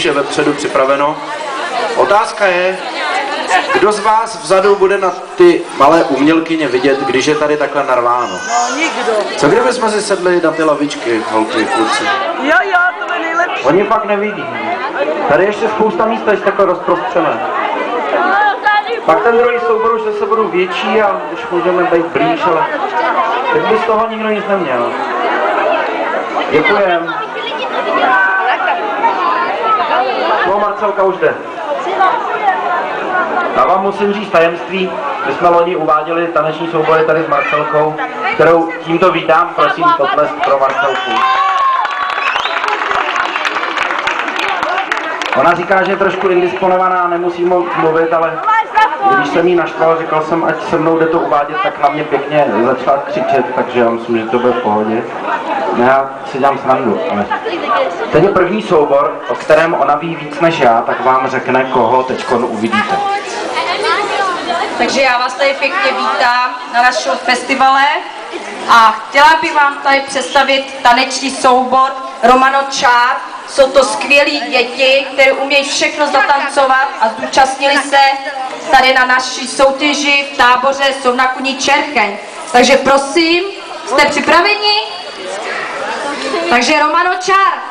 už je vepředu připraveno. Otázka je, kdo z vás vzadu bude na ty malé umělkyně vidět, když je tady takhle narváno? No, nikdo. Co kdyby jsme si sedli na ty lavičky, holky, kluci? Jo, jo, to je nejlepší. Oni pak nevidí. Tady ještě spousta místa je takhle rozprostřené. Pak ten druhý soubor už zase budou větší a už můžeme být blíž, ale teď by z toho nikdo nic neměl. Děkujem. No, Marcelka už jde. Já vám musím říct tajemství, my jsme loni uváděli taneční soubory tady s Marcelkou, kterou tímto vítám, prosím, potlesk pro Marcelku. Ona říká, že je trošku indisponovaná, nemusí moc mluvit, ale když jsem jí naštval, říkal jsem, ať se mnou jde to uvádět, tak na mě pěkně začala křičet, takže já myslím, že to bude v pohodě. Ne, já si dělám srandu, ale teď je první soubor, o kterém ona ví víc než já, tak vám řekne, koho teď uvidíte. Takže já vás tady pěkně vítám na našem festivale a chtěla bych vám tady představit taneční soubor Romano Čár. Jsou to skvělí děti, které umějí všechno zatancovat a zúčastnili se tady na naší soutěži v táboře jsou na kuní Čercheň. Takže prosím, jste připraveni? Takže Romano Čár.